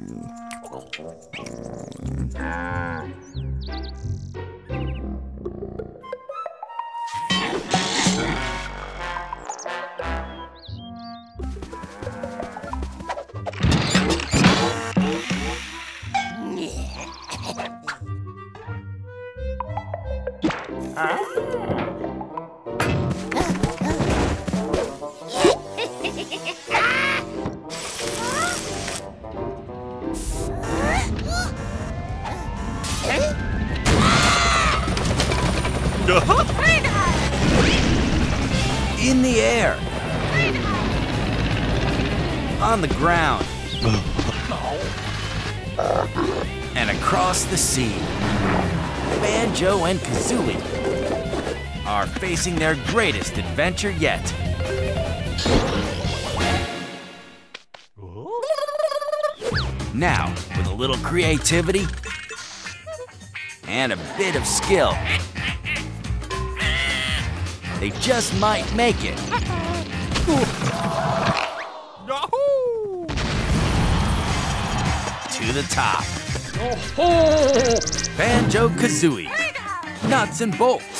Huh? Ah. Ah. In the air. On the ground. And across the sea. Banjo and Kazooie are facing their greatest adventure yet. Now, with a little creativity and a bit of skill, they just might make it. To the top. Banjo Kazooie. Nuts and bolts.